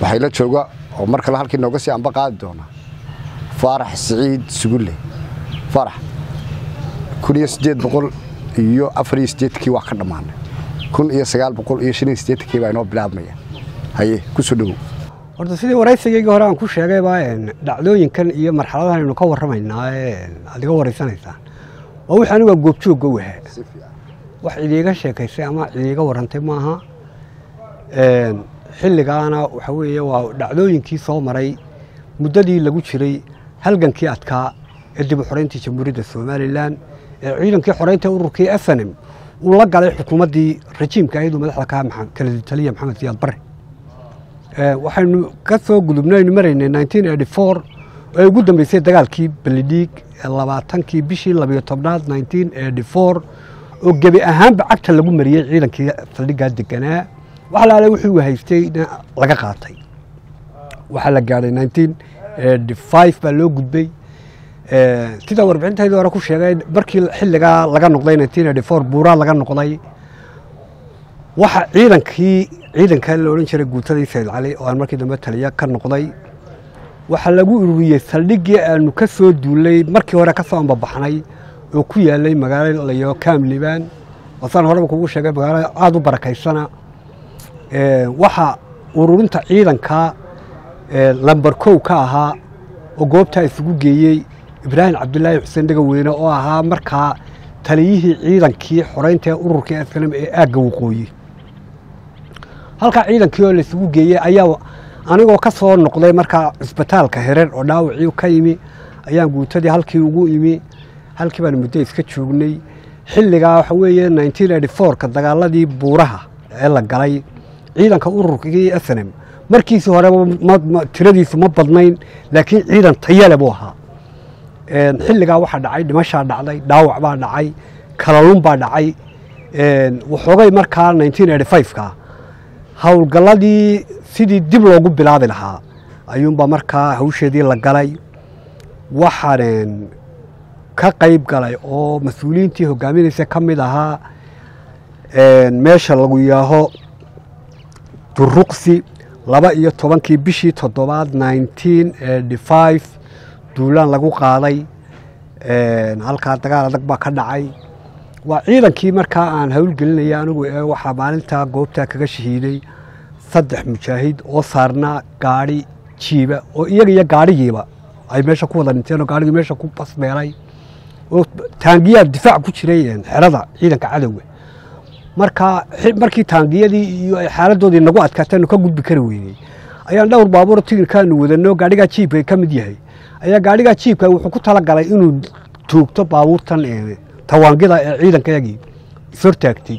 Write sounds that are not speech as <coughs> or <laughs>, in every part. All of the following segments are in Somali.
waxay la jooga oo mar kale halkii nooga sii amba qaadi doona faarax siciid sugulle faarax. Kun iyo siddeed boqol iyo afar iyo siddeedkii waa ka dhammaanay. Kun iyo sagaal boqol iyo shan iyo siddeedkii baa inoo bilaabmaya. Haye ku soo dhowow horta sidii waraysigaygii hore aan ku sheegayba dhacdooyinkan iyo marxaladahan aynu ka warramaynaa aad iga waraysanaysaan waa wixii aniga goobjoogga wahaa wax idiiga sheekaysay ama idiiga warrantay maaha xilligaana waxa weeye waa dhacdooyinkii soo maray muddadii lagu jiray halgankii adkaa ee dib u xorayntii jamhuuriyadda somalilan ee ciidankii xoraynta ururkii snm uu la galay xukuumaddii rajiimka ayaduu madaxda ka kala taliya maxamed siyaad bare waxaynu ka soo gudubnay aynu maraynay ay ugu dambeysay dagaalkii belidhiig ee labaatankii bishii labiyo tobnaad oo gebi ahaanba cagta lagu mariyey ciidankii saldhiggaa deganaa wax laale wuxuu haystayna laga qaatay. Waxaa la gaadhay baa loo gudbay. Sida warbixintaydii hore ku sheegay markii xilligaa laga noqday buuraa laga noqday. Waxa ciidankii ciidanka la odhan jiray guutadii sayid cali oo aan markii dambe taliya ka noqday. Waxaa lagu ururiyey saldhiggii aanu ka soo duullay markii hore ka soo ambabaxnay oo ku yaalay magaalo layo kamliban oo saan horeba kugu sheegay magaalo aada u barakaysana waxa ururinta ciidanka lambar kow ka ahaa oo goobtaa isugu geeyey ibraahim cabdilaahi xuseen dhegaweyne oo ahaa markaa taliyihii ciidankii xoraynta ee ururkii aslam ee aagga waqooyi. Halkaa ciidankii oo laisugu geeyey ayaa anigoo ka soo noqday markaa cisbitaalka hereer oo dhaawacii ka yimi ayaan guutadii halkii ugu imi halkii baan muddo iska joognay. Xilligaa waxa weeye ka dagaaladii buuraha ee la galay ciidanka ururkii snm markiisii horeba tiradiisu ma badnayn laakiin ciidan tayale buu ahaa. Xilligaa waxaa dhacay dhimashaa dhacday dhaawac baa dhacay kalalun baa dhacay. Waxoogay markaa ka. Howlgalladii sidii dib loogu bilaabi lahaa ayuunbaa markaa hawsheedii la galay. Waxaan ka qayb galay oo mas'uuliyiintii hogaaminaysa ka mid ahaa meesha lagu yaaho duruqsi laba iyo tobankii bishii toddobaad duulaan lagu qaaday halkaa dagaal adag baa ka dhacay. Waa ciidankii markaa aan howlgelinaya anigu ee waxaa maalintaa goobtaa kaga shahiiday saddex mujaahid oo saarnaa gaadhi jiiba oo iyaga iyo gaadhigiiba ay meesha ku wada dhinteen oo gaadhigii meesha ku basbeelay. Oo taangiyaa difaac ku jiray xerada ciidanka cadowga marka markii taangiyadii iyo xaaladoodii nagu adkaataanu ka gudbi kari weyney ayaan dhowr baabuuro tigirkaanu wadano gaadhigaa jiibka ka mid yahay. Ayaa gaadhigaa jiibka wuxuu ku talagalay inuu joogto baabuurtan tawaangida ee ciidankayagii. Ishortaagtay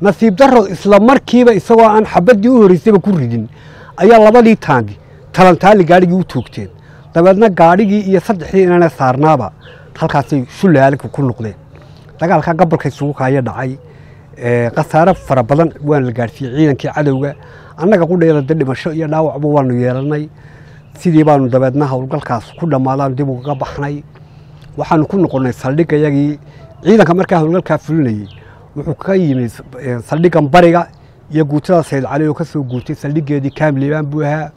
nasiib daro isla markiiba isagoo aan xabaddii u horreysayba ku ridin ayaa labadii taangi talantaali gaadhigii u toogteen dabeedna gaadhigii iyo saddexdii inana saarnaaba halkaasay shulaalika ku noqdeen dagaalkaa gabalka isugu kaaya dhacay khasaare fara badan waan la gaadhsiiyey ciidankii cadowga. Annaga qudheeda de dhimasho iyo dhaawacba waanu yeelanay. Sidii baanu dabeedna howlgalkaas ku dhammaadaan dib ugaga baxnay. Waxaanu ku noqonnay saldhigayagii ciidanka markaa howlgalkaa fulinayey wuxuu ka yimi saldhigan bariga iyo guutada sayid cali oo ka soo guutay saldhigeedii kamliban buu ahaa.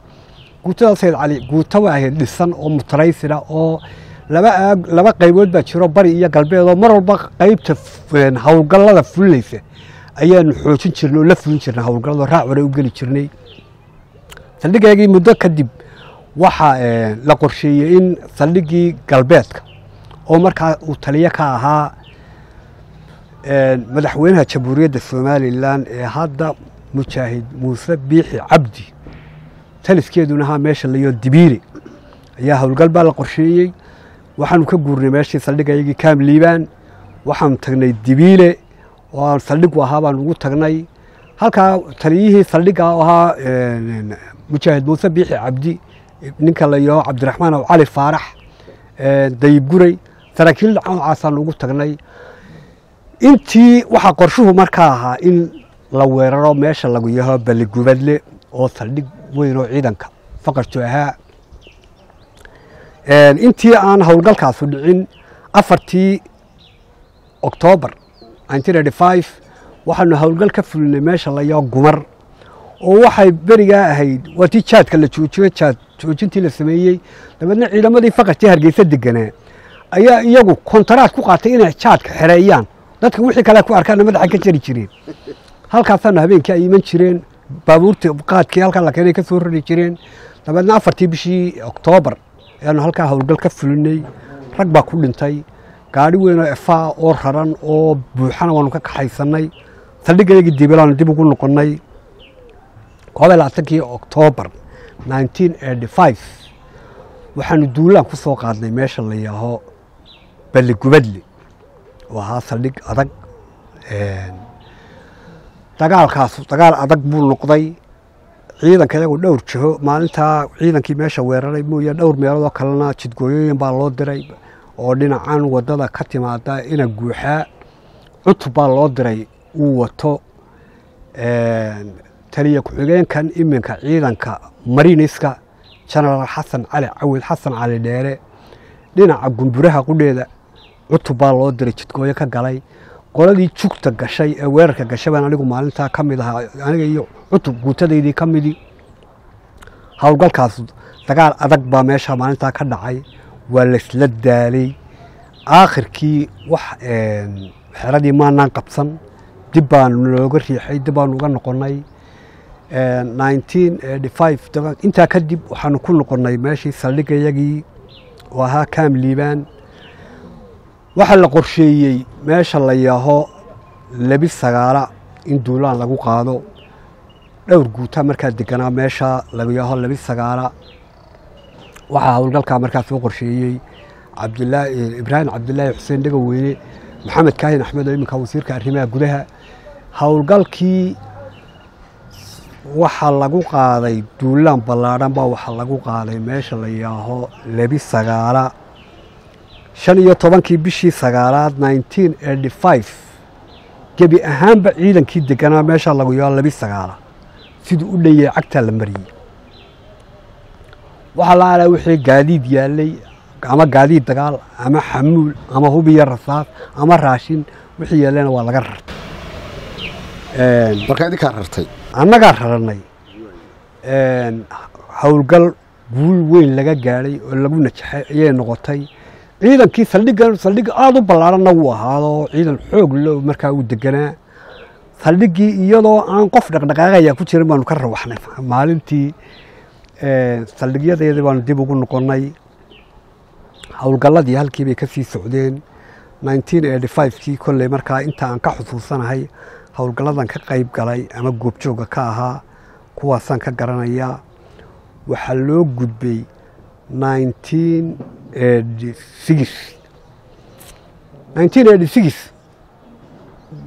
Guutada sayid cali guuta ahayd dhisan oo mutaraysida oo laba qaybood baa jiro bari iyo galbeed oo mar walba qaybta howlgallada fulinaysa ayaanu xoojin jirnay oo la fulin jirnay howlgallada raac hore u geli jirnay. Saldhigayagii muddo kadib waxaa la qorsheeyey in saldhigii galbeedka oo markaa uu taliyo ka ahaa madaxweynaha jamhuuriyadda somalilan ee hadda mujaahid muuse biixi cabdi. Taliskeeduna ahaa meesha layo dibiire ayaa howlgal baa la qorsheeyey waxaanu ka guurnay meeshii saldhigayagii kamliban waxaanu tagnay dibiile oo saldhigu ahaa baanu ugu tagnay. Halkaa taliyihii saldhiga ahaa mujaahid muuse biixi cabdi ninka layaho cabdiraxmaan aw cali faarax dayib guray. Saraakiil noocaasaan ugu tagnay. Intii waxaa qorshuhu markaa ahaa in la weeraro meesha lagu yaho balligubadle oo saldhig weyn oo ciidanka faqarjo ahaa intii aan howlgalkaasu dhicin afartii oktoobar waxaanu howlgal ka fulinay meesha layaho gumar oo waxay berigaa ahayd waa tii jaadka la joojiyo jaad joojintii la sameeyey. Dabeedna ciidamadii faqashtii hargeysa deganaa ayaa iyagu kontaraad ku qaatay inay jaadka xereeyaan. Dadka wixii kale ku arkaana madaxa ka jari jireen. Halkaasaana habeenkii ay iman jireen baabuurtii qaadkii halkaa la keenay ka soo rari jireen. Dabeedna afartii bishii oktoobar ayaanu halkaa howlgal ka fulinay rag baa ku dhintay gaadhi weyn oo efaa oo raran oo buuxana waanu ka kaxaysannay saldhigayagii dibilaanu dib ugu noqonnay koob iyo labaatankii oktoobar nineteen eighty five. Waxaanu duulaan ku soo qaadnay meesha la yaaho balligubadli oo ahaa saldhig adag dagaalkaas dagaal adag buu noqday ciidanka iyagu dhowr jiho maalintaa ciidankii meesha weeraray mooye dhowr meeloodoo kalena jidgooyooyin baa loo diray oo dhinacan waddada ka timaada ina guuxaa cutub baa loo diray uu wato taliya ku-xigeenkan iminka ciidanka mariniska jenaraal xasan cali cawil xasan cali dheere. Dhinaca gumburaha qudheeda cutub baa loo diray jidgooyo ka galay qoladii jugta gashay ee weerarka gashay baan anigu maalintaa ka mid ahaa. Aniga iyo cutub guutadaydii ka midii howlgalkaas dagaal adag baa meesha maalintaa ka dhacay. Waa laysla daalay. Aakhirkii wax xeradii maanaan qabsan. Dib baanu looga riixay dib baanu uga five intaa kadib waxaanu ku noqonnay meeshii saldhigayagii oo ahaa kaam liibaan waxaa la qorsheeyey meesha la yaaho lebi sagaala in duulaan lagu qaado. Dhowr guutaa markaa deganaa meesha la yaaho lebi sagaala. Waxaa howlgalkaa markaa soo qorsheeyey cabdilaahi ibraahim cabdilaahi xuseen dhegaweyne maxamed kaahin axmed oo iminka wasiirka arrimaha gudaha. Howlgalkii waxaa lagu qaaday duulaan ballaadhan baa waxaa lagu qaaday meesha la yaaho lebi sagaala shan iyo tobankii bishii sagaalaad gebi ahaanba ciidankii deganaa meesha lagu yaa labi sagaala siduu u dhanyay cagtaa la mariyey waxaa la alaa wixii gaadiid yaallay ama gaadiid dagaal ama xamuul ama hubiyo rasaas ama raashin wixii yaallayna waa laga rartay. Markaa idinkaa rartay? annagaa rarannay howlgal guul weyn laga gaadhay oo lagu najaxay ayay noqotay ciidankii saldhiggan saldhig aada u ballaadhanna wuu ahaado ciidan xoog lo markaa uu deganaa saldhiggii iyadoo aan qof dhaqdhaqaaqaya ku jirin baanu ka rawaxnay maalintii saldhigyadeedii baanu dib ugu noqonnay. Howlgalladii halkii bay ka sii socdeen. kii kolley markaa inta aan ka xusuusanahay howlgalladan ka qayb galay ama goobjooga ka ahaa kuwaasaan ka garanayaa. Waxaa loo gudbay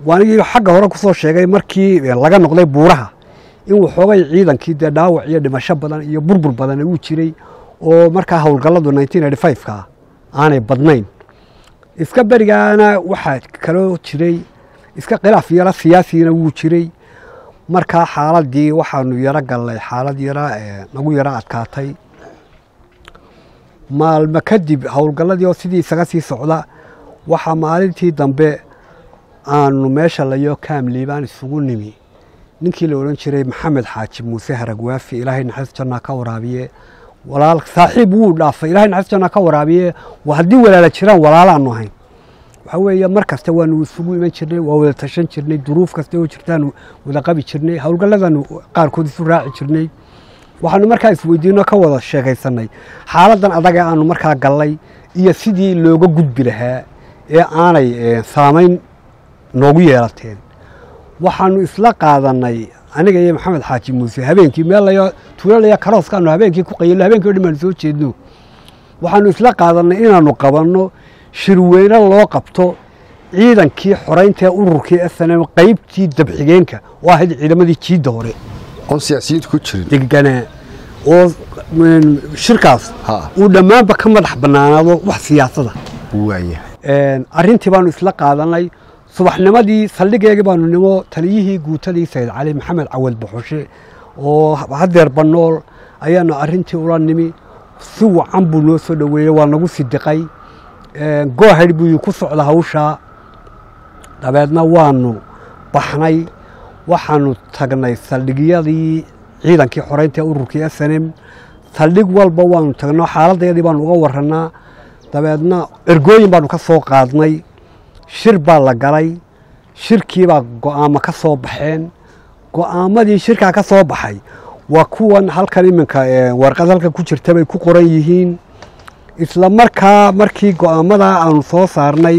waanigii xagga hore ku soo sheegay markii laga noqday buuraha in waxoogay ciidankii dee dhaawac iyo dhimasho badan iyo burbur badan uu jiray oo markaa howlgalladu ka aanay badnayn. Iska berigaana waxaa kaloo jiray iska khilaaf yaro siyaasina wuu jiray. Markaa xaaladii waxaanu yaro gallay xaalad yaro nagu yaro adkaatay maalmo kadib howlgalladii oo sidii isaga sii socda waxaa maalintii dambe aanu meesha layo kaam liibaan isugu nimi. Ninkii la odhan jiray maxamed xaaji muuse haragwaafi ilaahay naxariis jannaa ka waraabiye. Walaal saaxiib wuu dhaafay ilaahay naxariis jannaa ka waraabiye. Haddii walaala jiraan walaalaanu ahayn. Waxaa weeye mar kasta waanu isugu iman jirnay waa wada tashan jirnay duruuf kasta oo jirtaanu wada qabi jirnay howlgalladanu qaarkood isu raaci jirnay waxaanu markaa isweydiino ka wada sheekaysanay xaaladan adaga aanu markaa gallay iyo sidii looga gudbi lahaa ee aanay saamayn noogu yeelateen. Waxaanu isla qaadanay aniga iyo maxamed xaaji muuse habeenkii meel layo tuulalaya karooskaanu habeenkii ku qayilo habeenkii o dhan baanu soo jeedno. Waxaanu isla qaadanay inaanu qabanno shirweyne loo qabto ciidankii xoraynta ee ururkii snm qaybtii dabxigeenka oo ahayd ciidamadii jiidda hore oon siyaasiyiinta ku jirin. Deganaa oo shirkaas Ha. uu dhammaanba ka madax bannaanaado wax siyaasada waayahay. Arrintii baanu isla qaadanay subaxnimadii saldhigeegii baanu nimo taliyihii guutadii sayid cali maxamed cawad baxoshe oo hadeer banool ayaanu arrintii ula nimi si wacan buu noo soo dhoweeyey waa nagu sidiqay goohadh buu ku socda hawshaa. Dabeedna waanu baxnay waxaanu tagnay saldhigyadii ciidankii xoreynta ururkii s n m. Saldhig walba waanu tagno xaaladayadii baanu uga warannaa dabeedna ergooyin baanu ka soo qaadnay. Shir baa la galay. Shirkiibaa go'aamo ka soo baxeen. Go'aamadii shirkaa ka soo baxay waa kuwan halkan iminka warqad halkan ku jirta bay ku qoran yihiin. Isla markaa markii go'aamadaa aanu soo saarnay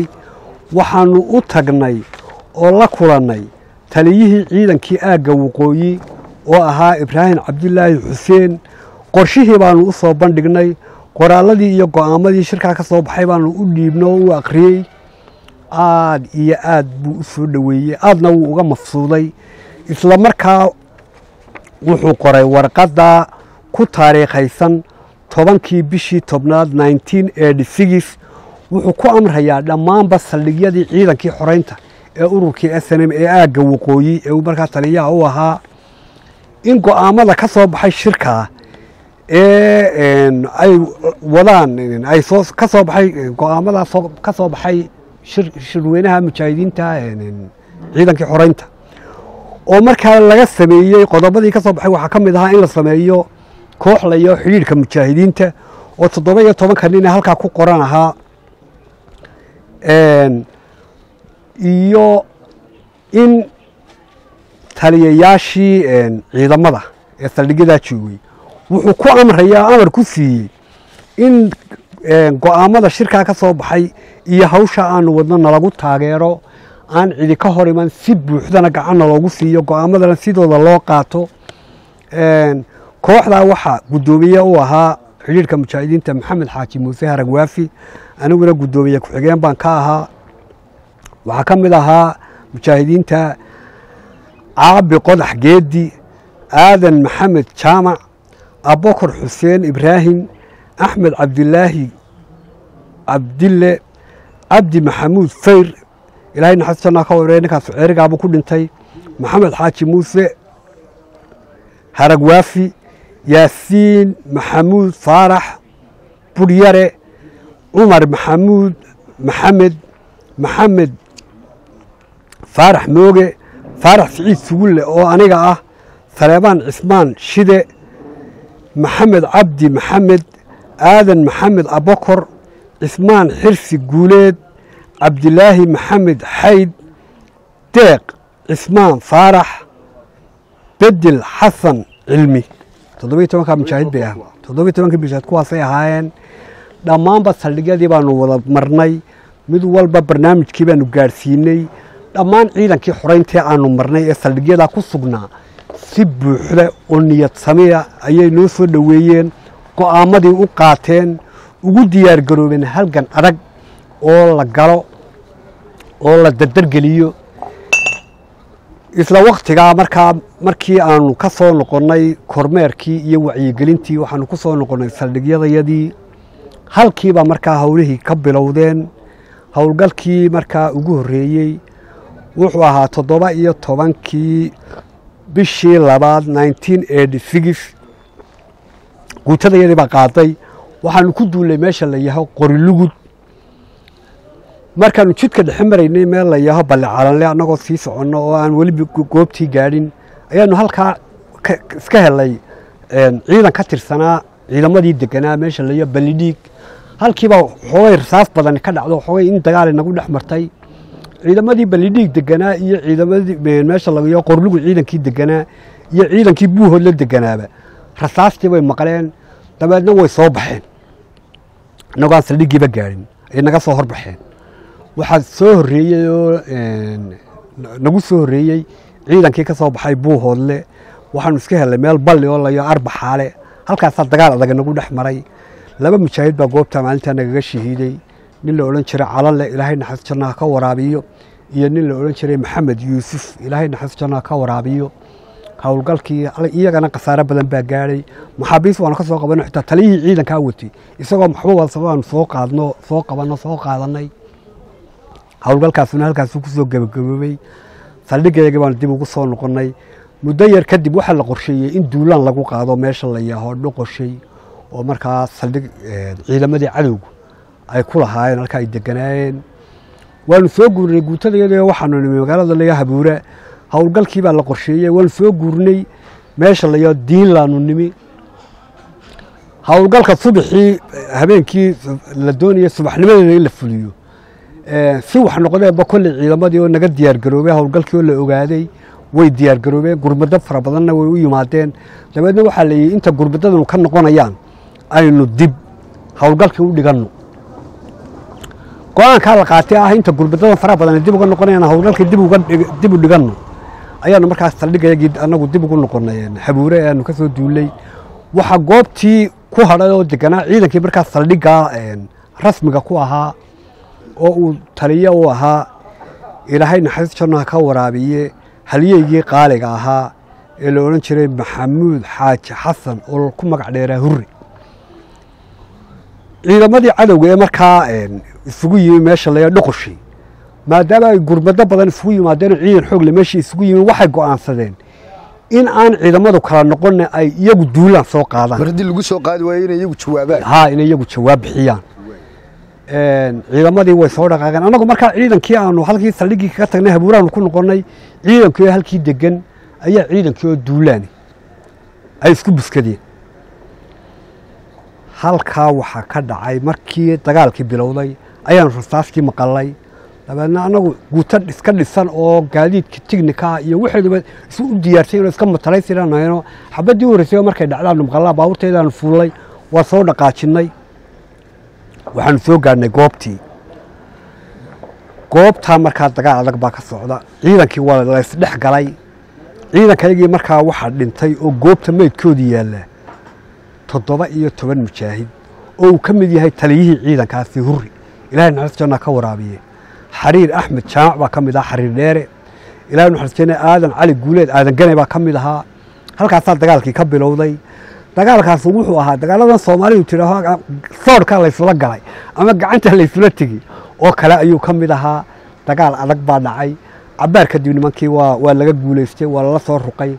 waxaanu u tagnay oo la kulannay taliyihii ciidankii aagga waqooyi oo ahaa ibraahim cabdilaahi xuseen qorshihii baanu u soo bandhignay qoraalladii iyo go'aamadii shirkaa ka soo baxay baanu u dhiibno oo u akhriyey aad iyo aad buu u soo dhoweeyey aadna wuu uga mafsuuday isla markaa wuxuu qoray warqadda ku taariikhaysan tobankii bishii tobnaad wuxuu ku amrayaa dhammaanba saldhigyadii ciidankii xoreynta ee ururkii s n m ee aagga waqooyi ee uu markaa taliyaha u ahaa in go'aamada ka soo baxay shirkaa ee ay wadaan ay soo ka soo baxay go'aamadaa ka soo baxay shirweynaha mujaahidiinta ciidankii xoreynta. Oo markaa laga sameeyey qodobadii ka soo baxay waxaa ka mid ahaa in la sameeyo koox layo xidhiidhka mujaahidiinta oo toddoba iyo tobanka nin halkaa ku qoran ahaa iyo in taliyayaashii ciidamada ee saldhigyadaa joogay wuxuu ku amrayaa amar ku siiyey in go'aamada shirkaa ka soo baxay iyo hawsha aanu wadno nalagu taageero aan cidi ka hor iman si buuxdana gacanna loogu siiyo go'aamadana sidooda loo qaato. Kooxdaa waxaa guddoomiye u ahaa xidhiidhka mujaahidiinta maxamed xaaji muuse haragwaafi aniguna guddoomiye ku-xigeen baan ka ahaa waxaa ka mid ahaa mujaahidiinta caabi qodax geedi aadan maxamed jaamac abokor xuseen ibraahim axmed cabdilaahi cabdille cabdi maxamuud fayr ilaahay naxas jannaa ka wareey ninkaas ceerigaabuu ku dhintay. Maxamed xaaji muuse haragwaafi yaasiin maxamuud faarax buryare cumar maxamuud maxamed maxamed faarax mooge faarax siciid sugulle oo aniga ah saleebaan cismaan shide maxamed cabdi maxamed aadan maxamed abokor cismaan xirsi guuleed cabdilaahi maxamed xayd deeq cismaan faarax bedel xasan cilmi. Toddobiyo tobankaa kuwaasay ahaayeen. Dhammaanba saldhigyadii baanu wada marnay. Mid walba barnaamijkii baanu gaadhsiinay dhammaan ciidankii xoreyntii aanu marnay ee saldhigyadaa ku sugnaa si buuxda oo niyad samiya ayay noo soo dhoweeyeen go'aamadii u qaateen ugu diyaar garoobeen halgan adag oo la galo oo la dardargeliyo isla waktigaa markaa markii aanu ka soo noqonnay kormeerkii iyo wacyigelintii waxaanu ku soo noqonnay saldhigyadayadii. Halkiiba markaa howlihii ka bilowdeen howlgalkii markaa ugu horreeyey wuxuu ahaa toddoba iyo tobankii bishii labaad guutadayadii baa qaaday waxaanu ku duullay meesha la yaho qorilugud markaanu jidka dhexe maraynay meel la yaho balle annagoo sii soconno oo aan weliba goobtii gaadhin. Ayaanu halkaa iska helay ciidan ka tirsanaa ciidamadii deganaa meesha la yaho ballidhiig halkiibaa xoogay rasaas badani ka dhacdo xoogay in dagaal nagu dhex martay ciidamadii ballidhiig deganaa iyo ciidamadii qorlugu ciidankii deganaa iyo ciidankii buuhoodla deganaaba. Rasaastii bay maqleen dabeedna way soo baxeen. Innagoo aan saldhiggiiba gaadhin ay naga soo horbaxeen. Waxaa soo horreeyey oo nagu soo horreeyey ciidankii ka soo baxay buuhoodle. Waxaanu iska helnay meel balli oo layo arbaxaale halkaasaa dagaal adag nagu dhex maray. Laba mujaahid baa goobtaa maalintaa nagaga shahiiday nin la odhan jiray calanle ilaahay naxas jannaha ka waraabiyo. Iyo nin la odhan jiray maxamed yuusuf ilaahay naxas jannaha ka waraabiyo. Howlgalkii iyagana khasaare badan baa gaadhay maxaabiis waanu ka soo qabanay xitaa taliyihii ciidankaa watay isagoo maxba wadasaba aanu soo qaadno soo qabanno soo qaadanay. Howlgalkaasuna halkaasuu ku gebagaboobay saldhigayagii baanu dib ugu soo noqonnay. Muddo yar kadib waxaa la qorsheeyey in duulaan lagu qaado meesha la yaho dhoqoshay oo markaa saldhig ciidamadii cadowgu ay ku lahaayeen halkaa ay deganaayeen waanu soo guurnay guutadayada waxaanu nimi magaalada laga habuura howlgalkii baa la qorsheeyey. Waan soo guurnay meesha layaa diinlaanu nimi. Howlgalka subaxii habeenkii la doonaya subaxnimadeeda in la fuliyo. Si wax noqdeenba kolley ciidamadii oo naga diyaargaroobay howlgalkii oo la ogaaday way diyaargaroobeen gurmado fara badanna way u yimaadeen. Dabeedna waxaa la yidhi inta gurmadadanu ka noqonayaan aynu dib howlgalkii u dhiganno go'aankaa la qaatay ah inta gurmadadan faraha badan dib uga noqonayaan howlgalkii dib u dhiganno. Ayaanu markaas saldhigayagii annagu dib ugu noqonay habuure aanu ka soo waxaa goobtii ku hadhay oo deganaa ciidankii markaas saldhiggaa rasmiga ku ahaa oo uu taliyo u ahaa ilaahay naxariis jannaha ka waraabiye halyeygii qaaliga ahaa ee la odhan jiray maxamuud xaaji xasan oo ku magac dheeraa hurre ciidamadii cadowga ee markaa isugu yimi meesha laya dhuqushi maadaama ay gurmado badan isugu yimaadeen ciidan xoogle meeshii isugu yimin waxay go'aansadeen in aan ciidamadu kala noqonna ay iyagu duulaan soo qaadaan. Mar haddii lagu soo qaadi waayo inay iyagu jawaab bixiyaan. Ciidamadii way soo dhaqaaqeen. Annagu markaa ciidankii aanu halkii saldhiggii kaga tagnay habuuraanu ku noqonnay ciidankii oo halkii degan ayaa ciidankii oo duulaani. Ay isku buskadeen. Halkaa waxaa ka dhacay markii dagaalkii bilowday ayaanu rasaaskii maqalay. Dabeedna annagu guuto iska dhisan oo gaadiidka tignika iyo waxeeduba isu u diyaarsayn oo iska mataraysiranayno xabaddii u horreysay markay dhacdaanu maqalaa baabuurteedaanu fuullay waa soo dhaqaajinnay waxaanu soo gaadhnay goobtii. Goobtaa markaa dagaal adag baa ka socda. Ciidankii waa laysdhex galay. Ciidankayagii markaa waxaa dhintay oo goobta meydkoodii yaalla. Toddoba iyo toban mujaahid. Oo uu ka mid yahay taliyihii ciidankaasi hurri ilahay naxariis janna ka waraabiye. Xariir axmed jaamac baa ka mid ahaa xariir dheere. Ilahay naxariis janna aadan cali guuleed aadan gane baa ka mid ahaa. Halkaasaa dagaalkii ka bilowday. Dagaalkaas wuxuu ahaa dagaaladan soomaalidu tidhaaho soodhkaa laysula galay ama gacanta laysula tegi. Oo kale ayuu ka mid ahaa. Dagaal adag baa dhacay. Cabaar kadib nimankii waa laga guulaystay waa lala soo ruqay.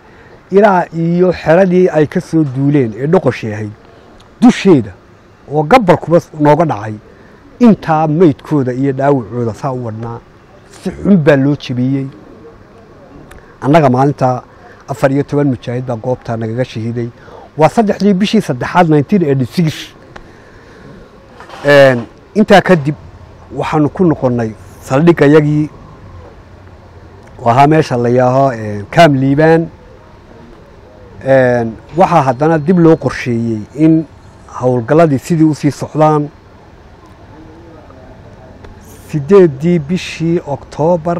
Ilaa iyo xeradii ay ka soo duuleen ee dhoqoshii ahayd. Dusheeda oo gabalkuba nooga dhacay intaa meydkooda iyo dhaawacooda saa u wadhnaa si xun baa loo jebiyey. Annaga maalinta afar iyo toban mujaahid baa goobtaa nagaga shahiiday waa saddexdii bishii saddexaad intaa kadib waxaanu ku noqonnay saldhigayagii ahaa meesha la yaaho kaam liibaan. Waxaa haddana dib loo qorsheeyey in howlgalladii sidii u sii socdaan sideeddii bishii oktoobar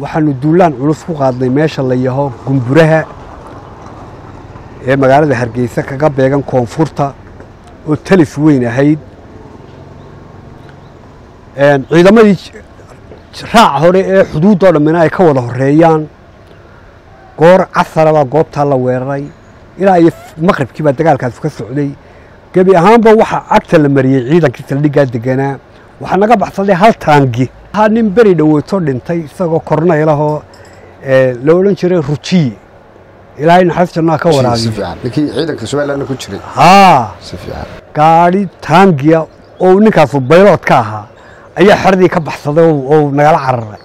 waxaanu duulaan culus ku qaadnay meesha la yaho gumburaha ee magaalada hargeysa kaga beegan koonfurta oo talis weyn ahayd. Ciidamadii raaca hore ee xuduuddoo dhammina ay ka wada horeeyaan goor casara baa goobtaa la weeraray ilaa iyo maqribkii baa dagaalkaasi ka socday gebi ahaanba waxaa cagta la mariyey ciidankii saldhiggaa deganaa. Waxaa naga baxsaday hal taangi. Haa nin beri dhoweyto dhintay isagoo kornaylahoo la odhan jiray rujiye ilaahay naxariis jannaha ka ciidanka fiican gaadhi taangiya oo ninkaasu baylood ka ahaa ayaa xeradii ka baxsaday oo nagala cararay.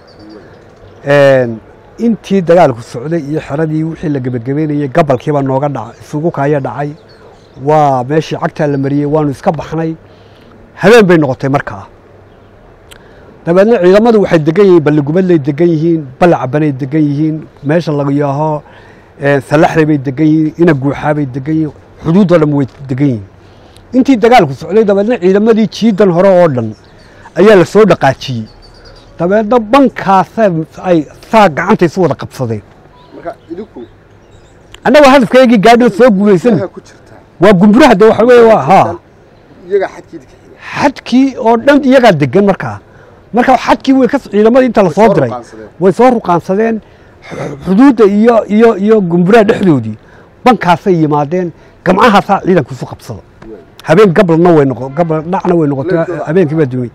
Intii dagaalku socday iyo xeradii wixii la gebagabeynayey gabalkiibaa nooga dhaca isugu kaaya dhacay waa meeshii cagtaa la mariyey waanu iska baxnay. Habeen bay noqotay markaa. Dabeedna ciidamadu waxay degan yihiin balligubadlay degan yihiin balacabanay degan yihiin meesha laga yaaho salaxday bay degan yihiin ina guuxaabay degan yihiin xuduuddoo dhan way degan yihiin. Intii dagaalku socday dabeedna ciidamadii jiidan hore oo dhan ayaa la soo dhaqaajiyey. Dabeedna bankaasa ay saa gacanta isu wada qabsadeen. Marka idinku annagoo hadafkaygii gaadhoo soo guulaysan waa gumburaha de waxa ka xiga xadkii oo dhan iyagaa degan markaa marka xadkii way ka ciidamadii inta la soo soo diray. way soo ruqaansadeen xu- xuduudda iyo iyo iyo gumburaha dhexdoodii. Bankaasay yimaadeen gamcahaasaa ciidanku isu qabsada habeen gabalna way noqo gabal dhacna way noqotay habeenkii baa dumay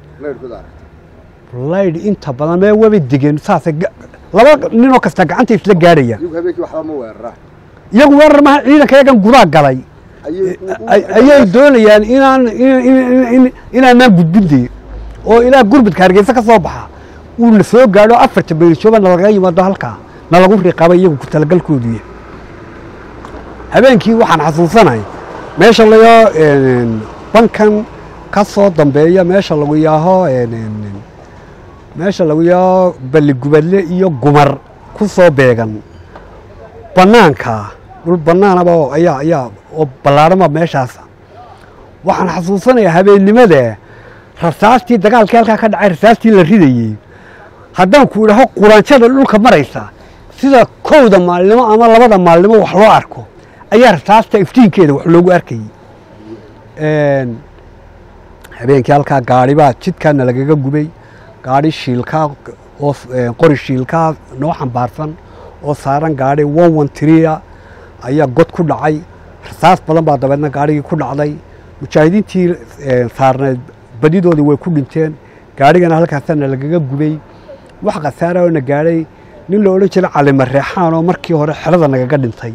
laydh inta badan mee wabay degeen saasay laba ninoo kasta gacanta isla gaadhayaan. Iyagu weerar maha ciidanka yagan gudaa galay ayay ay- ayay doonayaan inaan in- in- in- inaanaan gudbin dee oo ilaa gurbadka hargeysa ka soo baxa. Uu na soo gaadho afarta beelisooba nalaga yimaado halkaa nalagu riqaba iyagu ku talagalkoodu yahay habeenkii waxaan xasuusanahay meesha layo bankan ka soo dambeeya meesha lagu yaaho meesha lagu yaaho balligubadle iyo gumar ku soo beegan. Bannaanka dhul bannaanaba ayaa ayaa oo ballaarhama meeshaasa. Waxaan xasuusanayaa habeennimada rasaastii dagaalkii halkaa ka dhacay rasaastii la ridayey. Haddaan ku idhaho quraanjada dhulka maraysa sida kowda maalnimo ama labada maalnimo wax loo arko ayaa rasaasta iftiinkeeda wax loogu arkayey. Habeenkii halkaa gaadhibaa jidkaana lagaga gubay. Gaadhi shiilkaa oo qori shiilkaa noo xambaarsan oo saaran gaadhi one one tria ayaa god ku dhacay rasaas badan baa dabeedna gaadhigii ku dhacday. Mujaahidiintii saarneed badidoodii way ku dhinteen. Gaadhigana halkaasaana lagaga gubay. Wax khasaara oo na gaadhay nin la odhan jiray calima reexaan markii hore xerada nagaga dhintay.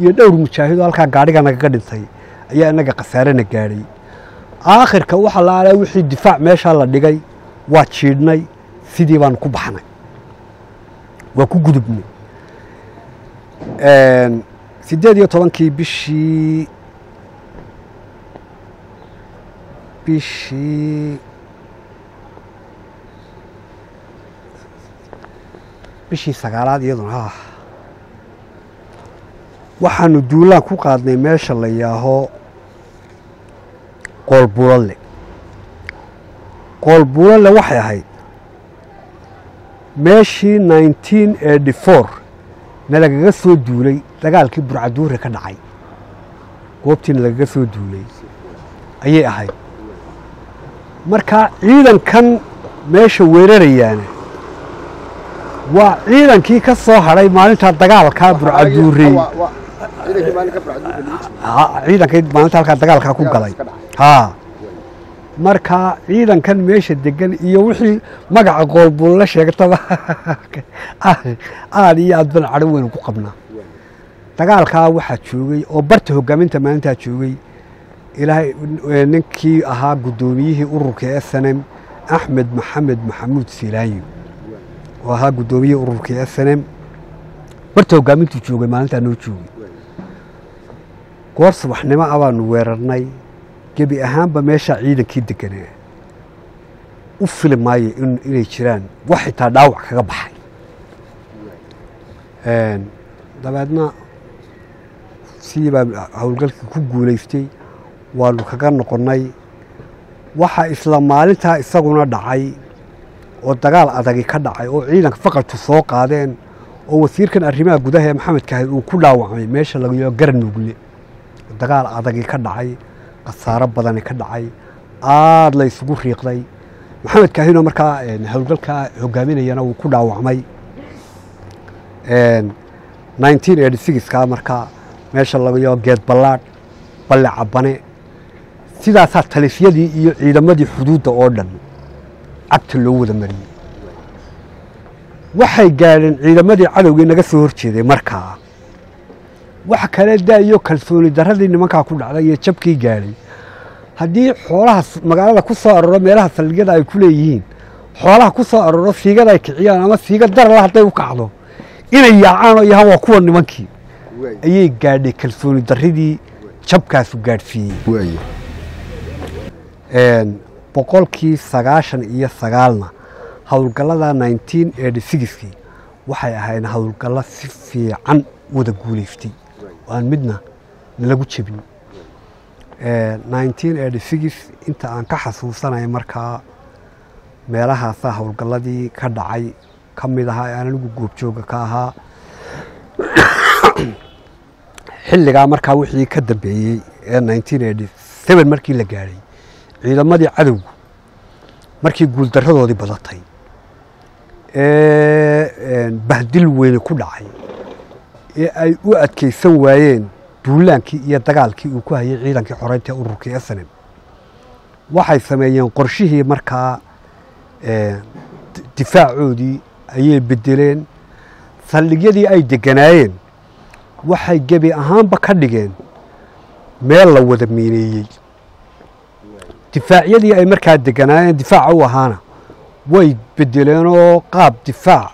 Iyo dhowr mujaahido halkaa gaadhiga nagaga dhintay. Ayaa inaga khasaarena gaadhay aakhirka waxa la alaa wixii difaac meeshaa la dhigay. Waa jiidhnay. Sidii baanu ku baxnay. Waa ku gudubnay siddeed iyo tobankii bishii bishii bishii sagaalaad iyaduna ha waxaanu duulaan ku qaadnay meesha la yaaho qoolbuulalle qoolbuulalle waxay ahayd meeshii nineteen eighty four na lagaga soo duulay dagaalkii burcaduure ka dhacay. Goobtiina lagaga soo duulay ayay ahayd. Marka ciidankan meesha weerarayaana waa ciidankii ka soo hadhay maalinta dagaalkaa burcaduurey ciidankii maalinta halkaa dagaalkaa ku galay. Haa marka ciidankan meesha degan iyo wixii magaca qoolbuulla sheegtaba <laughs> aad iyo aad ban cadho weynu ku qabnaa. Dagaalkaa waxaa joogay oo barta hogaaminta maalintaa joogay. Ninkii ahaa guddoomiyihii ururka s n m axmed maxamed maxamuud silaayo oo ahaa guddoomiyihii ururka s n m. Barta hogaamintuu joogay maalintaa noo joogay. Goor subaxnimo a baanu weerarnay gebi ahaanba meeshaa ciidankii deganaa u fili maayo inay jiraan wax xitaa dhaawac kaga baxay. Dabeedna sidii baa howlgalkii ku guulaystay waanu kaga noqonnay waxaa isla maalintaa isaguna dhacay oo dagaal adagi ka dhacay oo ciidanka faqartu soo qaadeen oo wasiirkan arrimaha gudaha ee maxamed kahid uu ku dhaawacmay meesha laga yao garanugle dagaal adagi ka dhacay khasaaro badani ka dhacay aada la isugu riiqday. Maxamed kaahino markaa howlgalkaa hogaaminayana wuu ku dhaawacmay. Sixkaa markaa meesha laga yao geed ballaadh balle cabane sidaasaa talifyadii iyo ciidamadii xuduudda oo dhan cagta loo wada mariyey waxay gaadheen ciidamadii cadowgii naga soo hor jeeday markaa wax kale daayo kalsooni darradii nimankaa ku dhacday iyo jabkii gaadhay haddii xoolaha magaalada ku soo arooro meelaha saldhigyada ay ku leeyihiin xoolaha ku soo arooro siigada ay kiciyaan ama siiga darala hadday u kacdo inay yaacaan oo yahaan waa kuwa nimankii. Ayay gaadhay kalsooni darridii jabkaasu gaadhsiiyey. Boqolkii sagaashan iyo sagaalna howlgallada nineteen eighty sixkii waxay ahayn howlgallo si fiican wada guulaystay aan midna nalagu jebin. Inta aan ka xasuusanay markaa meelahaasaa howlgalladii ka dhacay ka mid ahaa aan anigu goobjooga ka ahaa <coughs> xilligaa markaa wixii ka dambeeyey ee markii la gaadhay ciidamadii cadowgu markii guuldarradoodii badatay ee bahdil weyne ku dhacay ee ay u adkaysan waayeen duulaankii iyo dagaalkii uu ku hayay ciidankii xoreynta ururkii snm waxay sameeyeen qorshihii markaa difaacoodii ayay bedeleen saldhigyadii ay deganaayeen. Waxay gebi ahaanba ka dhigeen meel la wada miineeyey. Difaacyadii ay markaa deganaayeen difaaca u ahaana way bedeleenoo qaab difaac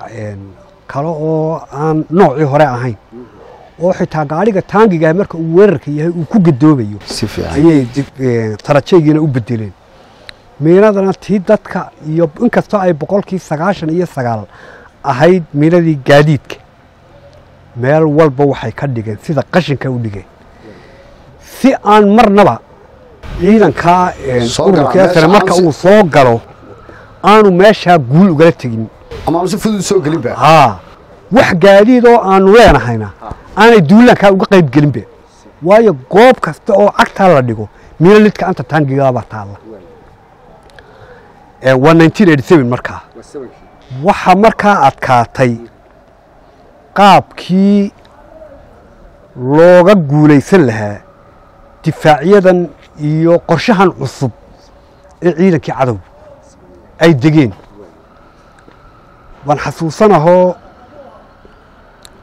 kale oo aan noocii hore ahayn. Oo xitaa gaadhiga taangigaah marka uu weerarka yahay uu ku fiican. ayay tarajaygiina u bedeleen miinadana tii dadka iyo inkastoo ay boqolkii sagaashan iyo sagaal ahayd miinadii gaadiidka meel walba waxay ka dhigeen sida qashinka u dhigeen. Si aan marnaba ciidankaa gala, ururka sare marka uu soo galo aanu meeshaa guul ugala tegin ama aan si fudud soo gelin ba haa wax gaadiid oo aanu leenahayna aanay duulaankaa uga qayb gelinba waayo goob kasta oo cagtaa la dhigo miino lidka anta taangigaabaa taalla. Waa 1987 markaa. Waxa markaa adkaatay qaabkii looga guulaysan lahaa difaacyadan iyo qorshahan cusub ee ciidankii cadowga ay degeen waan xasuusanahoo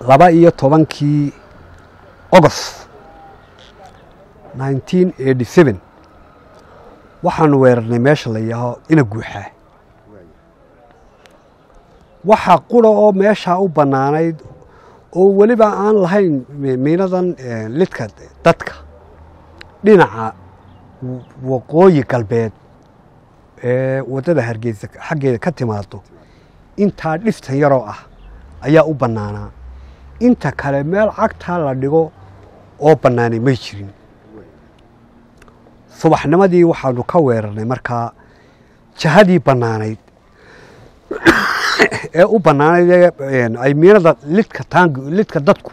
laba iyo tobankii ogost 1987 waxaanu weerarnay meesha la yidhaaho ina guuxaa. Waxaa qura oo meeshaa u bannaanayd oo weliba aan lahayn mi- miinadan eh, lidka dadka. Dhinaca waqooyi galbeed ee waddada hargeysa xaggeeda ka timaado intaa dhiftan yaroo ah ayaa u bannaanaa. Inta kale meel cagtaa la dhigo oo bannaanay may jirin. Subaxnimadii waxaanu ka weerarnay markaa jahadii bannaanayd <coughs> ee u bannaanayd ay miinada lidka taang lidka dadku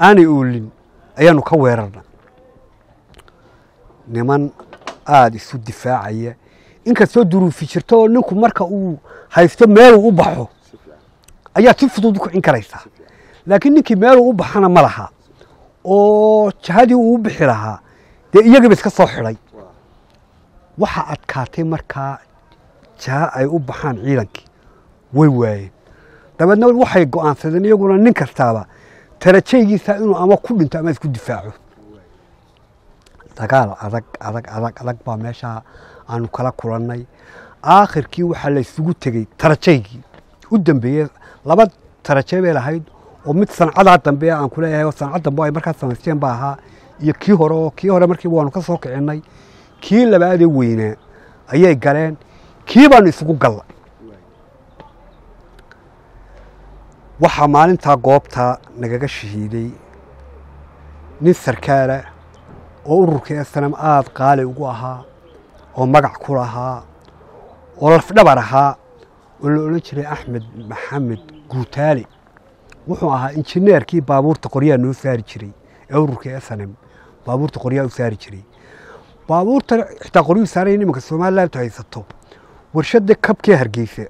aanay oolin ayaanu ka weerarnay. Niman aada isu difaacaya inkastoo duruufi jirto ninku marka uu haysto meeluu u baxo ayaa si fudud u kicin karaysaa laakiin ninkii meeluu u baxana ma laha oo jahadii uu u bixi lahaa dee iyagiiba iska soo xidhay. Waxaa adkaatay markaa jaha ay u baxaan ciidankii way waayeen. Dabeedna waxay go'aansadeen iyaguna nin kastaaba tarajaygiisa inuu ama ku dhinto ama isku difaaco. Dagaal adag adag adag adag baa meeshaa aanu kala kulannay. Aakhirkii waxaa la isugu tegey tarajaygii. U dambeeyey laba tarajay bay lahayd oo mid sancadaa dambe aan ku leeyahay oo sancad dambe ay markaa samaysteen baa ahaa iyo kii hore oo kii hore markiiba waanu ka soo kicinay kii labaadee weynaa ayay galeen kii baanu isugu galla waxaa maalintaa goobta nagaga shahiiday nin sarkaala oo ururka snm aada qaali ugu ahaa oo magac ku lahaa oo lafdhabar ahaa oo la odhan jiray axmed maxamed guutaale wuxuu ahaa injineerkii baabuurta qoryaa noo saari jiray ee ururka snm baabuurta qoryaa u saari jiray. Baabuurta xitaa qoryuu saaraya nimanka somaliland haysato. Warshada kabkee hargeysa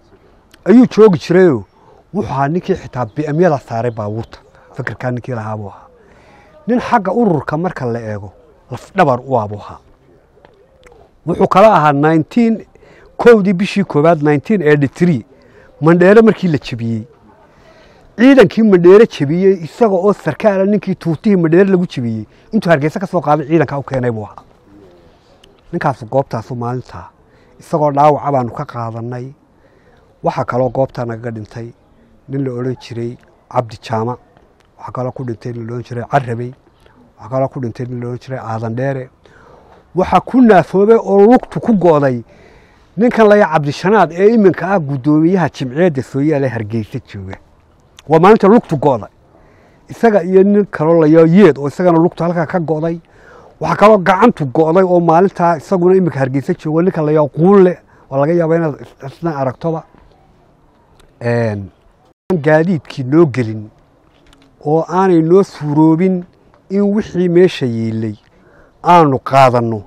ayuu joogi jirayoo wuxuu ahaa ninkii xitaa bi'amyada saaray baabuurta fikirkaa ninkii lahaa buu ahaa. Nin xagga ururka marka la eego lafdhabar u abuu ahaa wuxuu kala ahaa nineteen kowdii bishii koowaad nineteen eighty three. Mandheere markii la jebiyey. Ciidankii mandheere jebiyey isaga oo sarkaala ninkii tuutihii mandheere lagu jebiyey. Intuu hargeysa ka soo qaaday ciidankaa u keenay buu ahaa. Ninkaasu goobtaasu maalintaa isagoo dhaawaca baanu ka qaadannay. Waxaa kaloo goobtaa nagaga dhintay. Nin la odhan jiray cabdi jaamac waxaa kaloo ku dhintay nin la odhan jiray carabey waxaa kaloo ku dhintay nin la odhan jiray aadan dheere waxaa ku naafoobay oo lugtu ku go'day ninkan laya cabdishanaad ee iminka ah guddoomiyaha jimciyadda sooyaale hargeysa jooga. Waa maalinta lugtu go'day isaga iyo nin kaloo layo yeed oo isagana lugtu halkaa ka go'day waxaa kaloo gacantu go'day oo maalintaa isaguna iminka hargeysa jooga. Ninka layaa quulle oo laga yaaba inaad isna aragtoba gaadiidkii noo gelin oo aanay noo suuroobin in wixii meesha yiilay aanu qaadanno.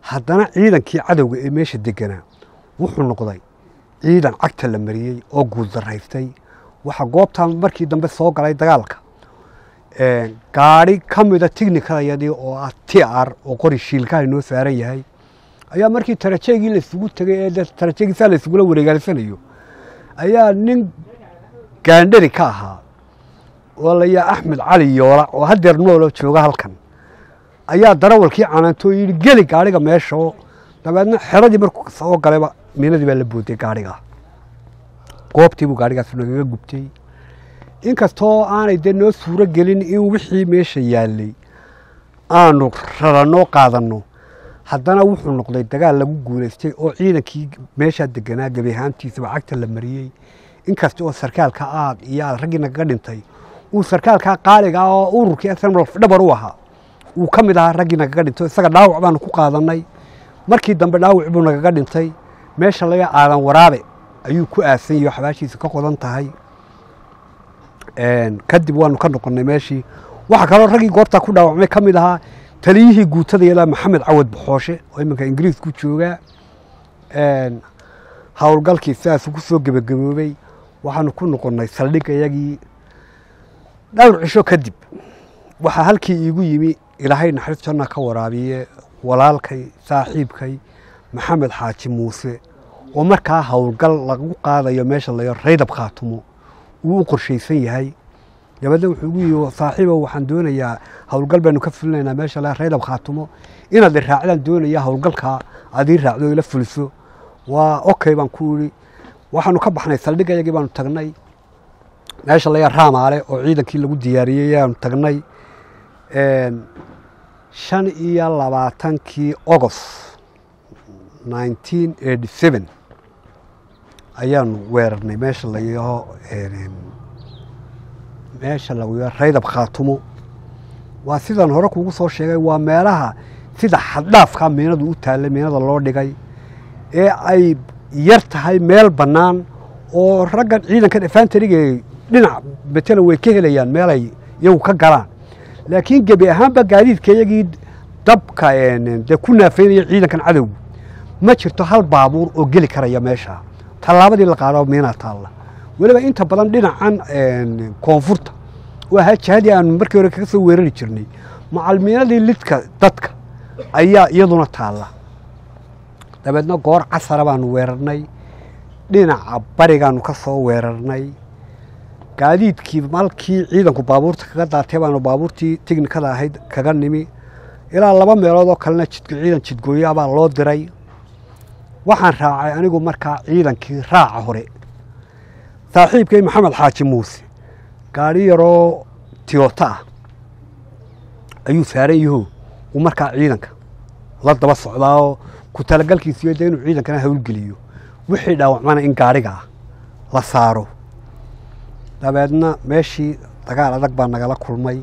Haddana ciidankii cadowga ee meesha deganaa wuxuu noqday ciidan cagta la mariyey oo guuldaraystay waxaa goobtan markii dambe soo galay dagaalka. Gaadhi ka mida tignikadayadii oo ah tiar oo qori shiilkaha noo saaran yahay ayaa markii tarajeegii laisugu tegey ee tarajeegiisaa laisugula wareegaalsanayo ayaa nin gaandhari ka ahaa oo layaa axmed cali yoola oo hadeer noolo jooga halkan ayaa darawalkii canaantoo yidhi geli gaadhiga meeshao dabeedna xeradii markuu soo galayba miinadii baa la booday gaadhiga goobtiibuu gaadhigaas nagaga gubtay. Inkastoo aanay dee noo suuro gelin in wixii meesha yaallay aanu raranoo qaadanno haddana wuxuu noqday dagaal lagu guulaystay oo ciidankii meeshaa deganaa gebi ahaantiisaba cagta la mariyey. Inkasta oo sarkaalka aad iyo aad raggii nagaga dhintay uu sarkaalkaa qaaliga ah oo ururkii dhabar u ahaa uu ka mid ahaa raggii nagaga dhintay isaga dhaawac baanu ku qaadannay. Markii dambe dhaawac buu nagaga dhintay. Meesha laga aadan waraabe ayuu ku aasan yahay xabaashiisa ka qodan tahay. Kadib waanu ka noqonnay meeshii waxaa kaloo raggii goobtaa ku dhaawacmay ka mid ahaa taliyihii guutada yadaa maxamed cawad baxooshe oo iminka ingiriisku joogaa. Howlgalkii sidaasuu ku gebagaboobay. Waxaanu ku noqonnay saldhig iyagii dhowr cisho kadib. Waxaa halkii iigu yimi ilaahay naxariis ka waraabiye walaalkay saaxiibkay maxamed xaaji muuse oo markaa howlgal lagu qaadayo meesha layo raydab khaatumo uu u qorshaysan yahay dabeedna wuxuu igu yii saaxiibow waxaan doonayaa howlgal baynu ka fulinaynaa meesha layo raydab khaatumo inaad i raacdaan howlgalkaa aad ii raacdo ila fuliso waa okay baan ku idhi waxaanu ka baxnay saldhig ayagii baanu tagnay meesha layaa raamaale oo ciidankii lagu diyaariyey ayaanu tagnay shan iyo labaatankii agost nineteen eighty seven ayaanu weerarnay meesha layaho meesha laga raydab khaatumo. Waa sidaan hore kuugu soo sheegay waa meelaha sida xaddhaafkaa miinadu u taallay miinada loo dhigay ee ay yar tahay meel bannaan oo raggan ciidankan efantariga dhinac matalan way ka helayaan meelay iyagu ka galaan laakiin gebi ahaanba gaadiidka iyagii dabka dee ku naafeynaya ciidankan cadowgu ma jirto hal baabuur oo geli karaya meesha tallaabadii la qaado miinaa taalla weliba inta badan dhinacan koonfurta oo ahaa jihadii aanu markii hore kaga soo weerari jirnay macalmiinadii lidka dadka ayaa iyaduna taalla dabeedna goor casara baanu weerarnay dhinaca barigaanu ka soo weerarnay gaadiidkii malkii ciidanku baabuurta kaga daatay baanu baabuurtii tiknikada ahayd kaga nimi. Ilaa laba meelood oo kalena ciidan jidgooyaa baa loo diray. Waxaan raacay anigu markaa ciidankii raaca hore. Saaxiibkay maxamed xaaji muuse gaadhi yaroo tiyota ah. Ayuu saaran yaho uu markaa ciidanka la daba socdaao ku talagalkiisiyo dee inuu ciidankana hawlgeliyo. Wixii dhaawacmana in gaadhigaa la saaro dabeedna meeshii dagaal adag baa nagala kulmay.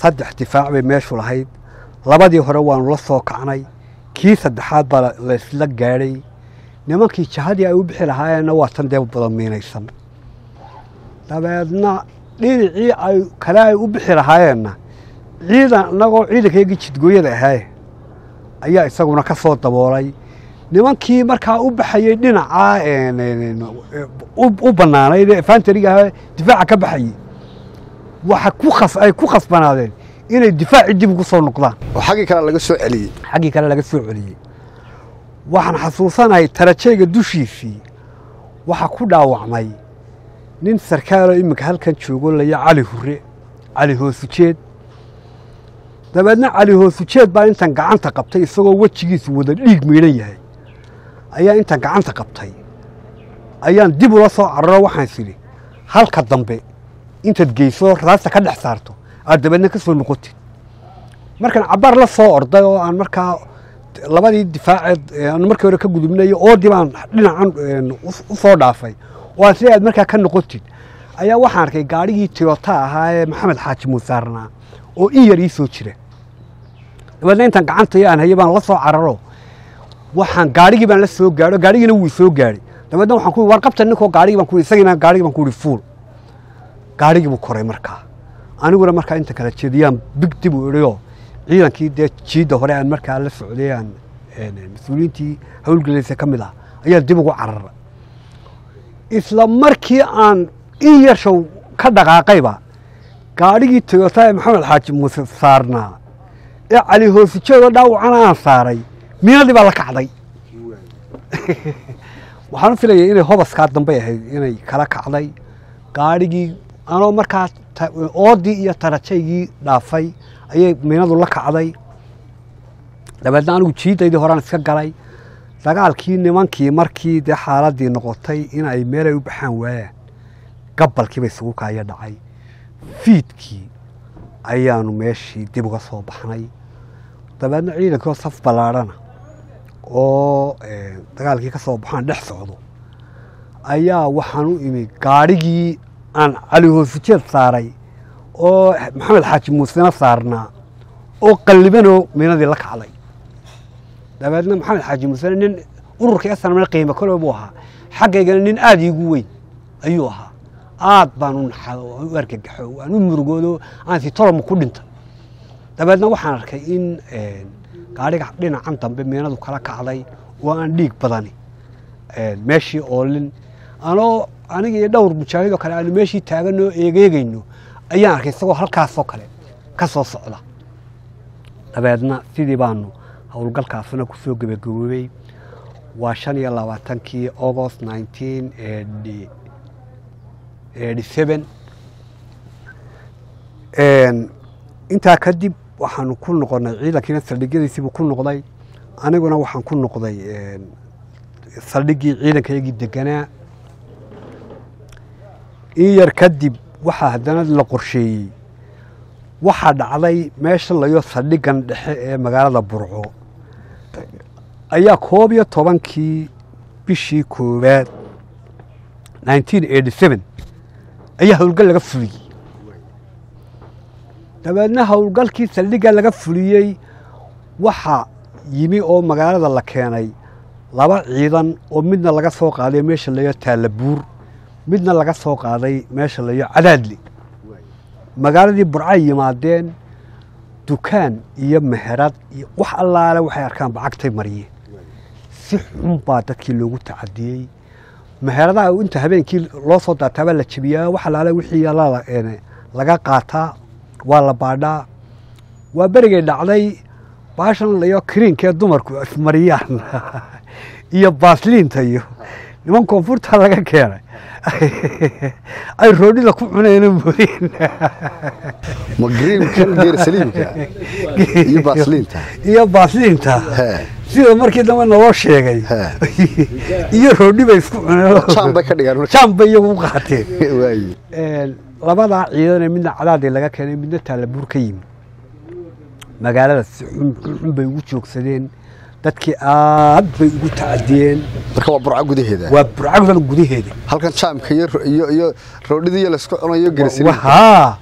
Saddex difaac bay meeshu lahayd. Labadii hore waanu la soo kacnay. Kii saddexaad baa laysla gaadhay. Nimankii jahadii ay u bixi lahaayeenna waa tan dee badan miinaysan. Dabeedna dhinacii ay kale ay u bixi lahaayeenna ciidan inagoo ciidankaygii jidgooyada ahaaye ayaa isaguna ka soo daboolay nimankii markaa u baxayey dhinacaa u bannaanayd ee efantariga ah difaaca ka baxayey waxa ay ku khasbanaadeen inay difaacii dib ugu soo noqdaan. Oo xaggii kale laga soo celiyey xaggii kale laga soo celiyey waxaan xasuusanahay tarajeyga dushiisii. Waxaa ku dhaawacmay nin sarkaaloo iminka halkan joogo laya cali hure cali hoosujeed. Dabeedna cali hoosujeed baa intan gacanta qabtay isagoo wejigiisu wada dhiig miidhan yahay ayaa intan gacanta qabtay. Ayaan dib ula soo cararo waxaan sidhi halka dambe intaad geyso raasta ka dhex saarto aad dabeedna ka soo noqotid markaan cabbaar la soo orday oo aan markaa labadii difaaceed aan markii hore ka gudubnay oodii baan dhinacan u soo dhaafay oo aan si aad markaa ka noqotid. Ayaa waxaan arkay gaadhigii tiyota ahaa ee maxamed xaaji muusaarnaa oo in yar ii soo jira. Dabeedna intaan gacantay aan haye baan la soo cararo waxaan gaadhigii baan la soo gaadho gaadhigiina wuu soo gaadhay. Dabeedna waxaan ku war qabta ninkoo gaadhigii baan ku isagiina gaadhigii baan ku ihi fuul gaadhigii buu koray markaa. Aniguna markaa inta kala jeediyaan big dib u idhiyo ciidankii dee jiidda hore aan markaa la socday mas'uuliyiintii hawlgelaysa ka mid ah ayaan dib ugu carara. Isla markii aan in yar show ka dhaqaaqayba gaadhigii toyota ee maxamed xaaji muuse saarnaa ee cali hoosijeedoo dhaawacana aan saaray miinadii baa la kacday? Waxaan filayay inay hobaskaa dambe ahayd inay kala kacday. Gaadhigii anoo markaa oodii iyo tarajaygii dhaafay ayay miinadu la kacday. Dabeedna anigu jiidaydii horaan iska galay. Dagaalkii nimankii markii dee xaaladii noqotay in ay u baxaan waayaan. Gabalkiiba isugu kaaya dhacay. Fiidkii ayaanu meeshii dib uga soo baxnay. Dabeedna ciidankoo saf ballaadhana oo dagaalkii ka soo baxaan dhex socdo ayaa waxaan u imi gaadhigii aan cali hoosujeed saaray oo maxamed xaaji muusena saarnaa oo qallibanoo miinadii la kacday. Dabeedna maxamed xaaji muusene nin ururka snmna qiimo kale buu ahaa. Xaggaygana nin aada iigu weyn ayuu ahaa. Aad baan u naxado aan u argagaxo aan u murugoodo aan si toloma ku dhintay dabeedna waxaan arkay in gaadhiga dhinacan dambe miinadu kala kacday oo aan dhiig badani. Meeshii oolin. Anoo aniga iyo dhowr mujaahidoo kale aanu meeshii taaganoo eegeegayno ayaan arkay isagoo halkaasoo kale ka soo socda. Dabeedna sidii baanu howlgalkaasna ku soo gebagaboobey waa shan iyo labaatankii august nineteen eighty seven. Intaa kadib waxaanu ku noqonay ciidankiina saldhigyadiisiibuu ku noqday. Aniguna waxaan ku noqday saldhiggii ciidankayagii deganaa. In yar kadib waxaa haddana la qorsheeyey. Waxaa dhacday meesha layo saldhiggan dhexe ee magaalada burco. Ayaa koob iyo tobankii bishii koowaad ayaa howlgal laga fuliyey dabeedna howlgalkii saldhigga laga fuliyey waxaa yimi oo magaalada la keenay laba ciidan oo midna laga soo qaaday meesha layo taalabuur midna laga soo qaaday meesha layo cadaadli. Magaaladii burcay yimaadeen dukaan iyo meherad iyo wax allaale waxay arkaan bacagtay mariyeen si xun baa dadkii loogu tacadiyey. Meheradaha inta habeenkii loo soo daataabaa la jebiyaa wax allaale wixii laga qaataa waa la baadhaa. Waa berigay dhacday baashan layo kiriinkee dumarku ismariyaan <laughs> iyo baasliinta iyo niman koonfurta laga keenay. <laughs> Ay roodhida ku <laughs> ma griimkan geersaliimka iyo baasliinta? Iyo baasliinta. He. sida markii dambe naloo sheegay. Iyo roodhi bay isku Jam bay ka dhigaan. Marka. jam bay iyagu u qaateen labadaa ciidanee midna cadaadii laga keenay midna taalabuur ka yimi magaalada si xun xun bay ugu joogsadeen. Dadkii aad bay ugu tacadiyeen marka waa burco gudaheeda. Waa burcagdan gudaheeda. Halkan jaamka iyo iyo iyo roodhida iyo la isku cunayo geersaliimka haa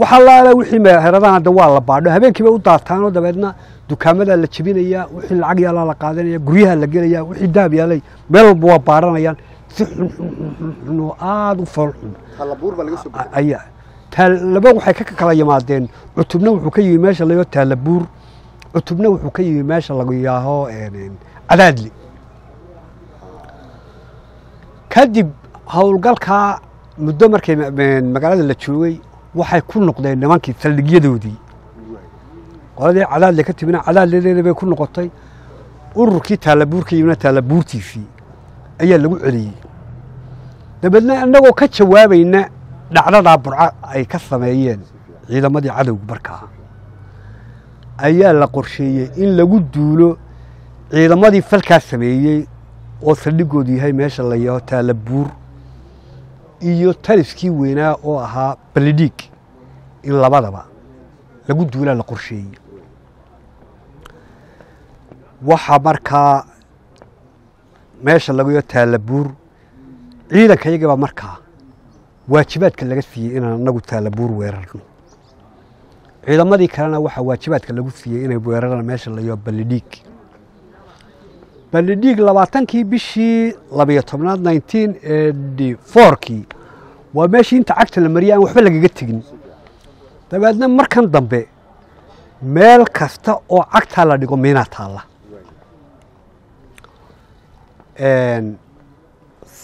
wax allaale wixii meheradahan hadda waa la baadho. Habeenkii bay u daataanoo dabeedna dukaamadaa la jebinayaa wixii lacag yaalaa la qaadanaya guryaha la gelaya wixii dahab yaalay meel walba waa baaranayaan si xun xun xun xun xun oo aada u fool xun. Talabuur baa laga soo A- ayaa. Taalaba waxay ka kala yimaadeen cutubna wuxuu ka yimi meesha layo taalabuur cutubna wuxuu ka yimi meesha lagu yaaho cadaadli kadib howlgalkaa muddo markay ma- ma- magaalada la joogay waxay ku noqdeen nimankii saldhigyadoodii qoladii cadaadle ka timina cadaadledeeda bay ku noqotay ururkii taalabuur ka yimina taalabuurtiisii ayaa lagu celiyey. Dabeedna innagoo ka jawaabayna dhacdadaa burco ay ka sameeyeen ciidamadii cadowga markaa ayaa la qorsheeyey in lagu duulo ciidamadii falkaa sameeyey oo saldhigoodu yahay meesha la yaho taalabuur iyo taliskii weynaa oo ahaa balidhiig in labadaba lagu duulaa la qorsheeyey. Waxaa markaa meesha laga yaho taalabuur ciidanka iyagabaa markaa waajibaadka laga siiyey inaan anagu taalabuur weerarno. Ciidamadii kalena waxaa waajibaadka lagu siiyey inay weeraraan meesha la yaho balidhiig balidhiig labaatankii bishii labiyo tobnaad nineteen eighty fourkii waa meeshii inta cagta la mariyay aan waxba lagaga tegin. Dabeedna markan dambe meel kasta oo cagtaa la dhigo miinaa taalla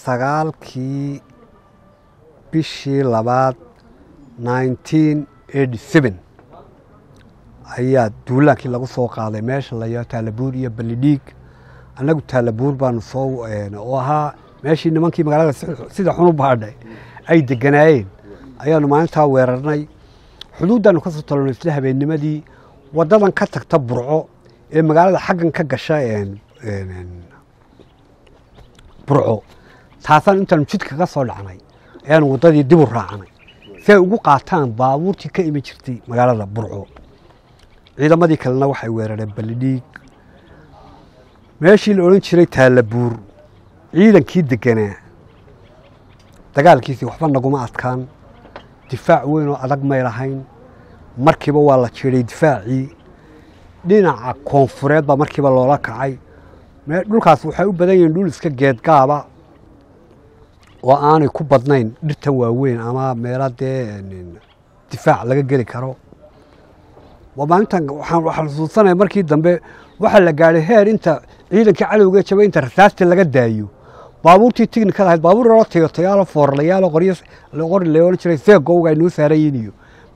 sagaalkii bishii labaad nineteen ayaa duulaankii lagu soo qaaday meesha la yaho taalabuur iyo balidhiig annagu taalabuur baanu soo oo ahaa meeshii nimankii magaalada si- sida xun u baadhay ay deganaayeen ayaanu maalintaa weerarnay. Xuduuddaanu ka soo talonay isla habeennimadii waddadan ka tagta burco ee magaalada xaggan ka gasha burco. Taasaan intaanu jidka ka soo dhacnay ayaanu waddadii dib u raacnay. Si ay ugu qaataan baabuurtii ka imi jirtay magaalada burco. Ciidamadii kalena waxay weerareen ballidhiig meeshii la odhan jiray taalabuur ciidankii deganaa dagaalkiisii waxba naguma adkaan. Difaac weyn oo adag may lahayn. Markiiba waa la jiray difaacii dhinaca koonfureed baa markiiba loola kacay dhulkaas waxay u badan yihiin dhul iska geedgaaba oo aanay ku badnayn dhirtan waaweyn ama meela dee difaac laga geli karo. Maalintan waxaan xusuusanaya markii dambe waxaa la gaadhay heer inta ciidankii cadowga jabay inta rasaasta laga daayo. Baabuurtii tignikada ahayd baabuur loo tayotayaalo foorlayaalo qoryo qori la odhan jiray seegowga ay saaran yihiin iyo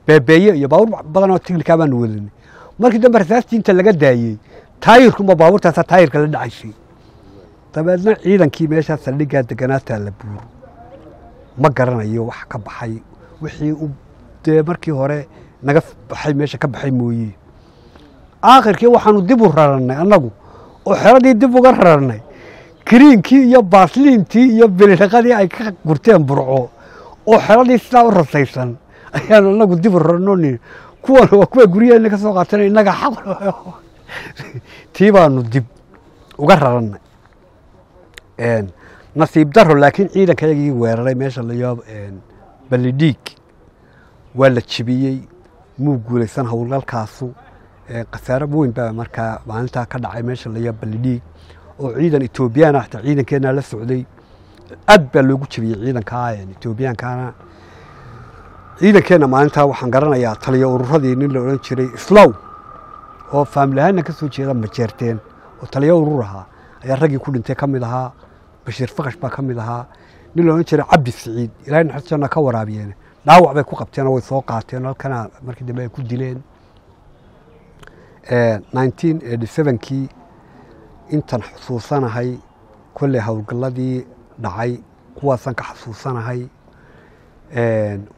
beebeeye iyo baabuur badan oo baanu wadanay markii dambe rasaastii inta laga daayey taayirkunba baabuurtaasa taayirka la dhacaysay dabeedna ciidankii meeshaa saldhiggaa deganaa taalla buur ma garanayo wax ka baxay. Wixii u dee markii hore naga baxay meesha ka baxay mooye. Aakhirkii waxaanu dib u rarannay annagu oo xeradii dib uga rarannay. Kiriinkii iyo baasliintii iyo bilidhaqadii ay ka gurteen burco oo xeradii sidaa u rasaysan ayaanu annagu dib u rarno kuwan waa kuwa guryaheena ka soo qaatana innaga xaq <laughs> tii baanu dib uga rarannay. Nasiib daro laakiin ciidankayagii weeraray meesha layo ballidhiig waa la jebiyey muu guulaysan howlgalkaasu khasaaro weyn baa markaa maalintaa ka dhacay meesha layo ballidhiig oo ciidan etoobiyaan ah ciidankeenna la socday. Aad baa loogu jebiyey ciidankaa etoobiyaankaana ciidankeenna maalintaa waxaan garanayaa taliyo ururadii nin la odhan jiray slow oo faamiliahaanna ka soo jeeda majeerteen oo taliyo urur ahaa ayaa raggii ku dhintay ka mid ahaa. Bashiir fakash baa ka mid ahaa. Nin la odhan jiray cabdi siciid ilahay naxariistanna ka waraabiyeen. Dhaawac bay ku qabteenoo way soo qaateen. Halkana markii dambe ay ku dileen. Nineteen eighty intan xusuusanahay. Kolley howlgalladii dhacay. Kuwaasaan ka xusuusanahay.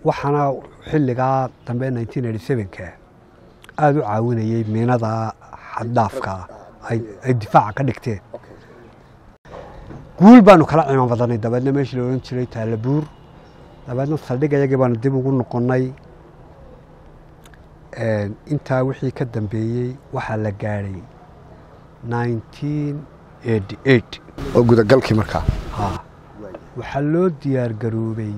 Waxaana xilligaa dambe nineteen aada u caawinayey miinada xaddhaafka ay difaaca ka dhigteen. Guul baanu kala ciman badanay dabeedna meeshii la odhan jiray taalabuur dabeedna saldhig ayagii baanu dib ugu noqonnay. Intaa wixii ka dambeeyey waxaa la gaadhay oo gudagalkii markaa ha waxaa loo diyaar garoobay.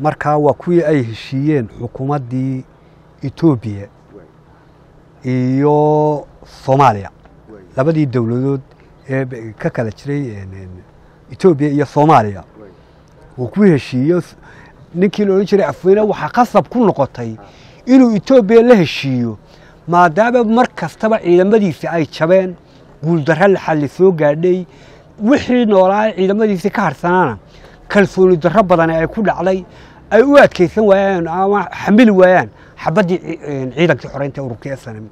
Markaa waa kuwii ay heshiiyeen xukuumaddii etoobiya iyo soomaaliya. Labadii dowladood ee ka kala jiray etoobiya iyo soomaaliya. Waa kuwii heshiiye ninkii la odhan jiray afweyne waxaa qasab ku noqotay inuu etoobiya la heshiiyo maadaama mar kastaba ciidamadiisi ay jabeen guuldarra laxalli soo gaadhay wixii noolaa ciidamadiisii ka harsanaana kalsooni darro badani ay ku dhacday ay u adkaysan waayaan ama xamili waayaan xabaddii ciidankii xoreynta ururkii snm